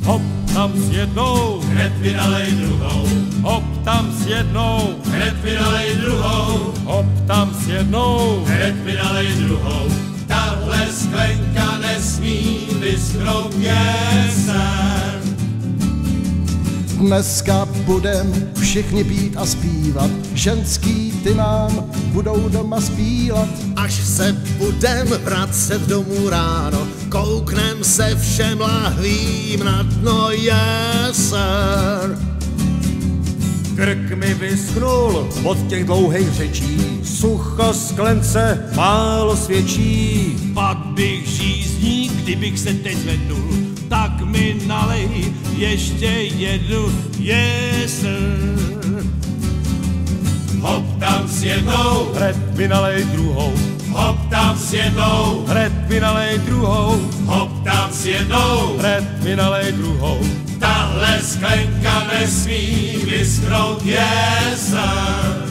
Hop tam s jednou, hned mi nalej druhou. Hop tam s jednou, hned mi nalej druhou. Hop tam s jednou, hned mi nalej druhou. Tahle sklenka nesmí vyschnout měsem. Dneska budem všichni pít a zpívat, ženský ty nám budou doma spílat. Až se budem vracet domů ráno, se všem lahvím na dno jeser. Krk mi vyschnul od těch dlouhých řečí, sucho sklence málo svědčí. Pak bych žízní, kdybych se teď zvednul, tak mi nalej ještě jednu jesr. Hop tam s jednou, hned mi nalej druhou. Hop tam s jednou, hned mi nalej druhou. Hop s jednou, hned mi nalej druhou. Tahle sklenka nesmí vyschnout jesen.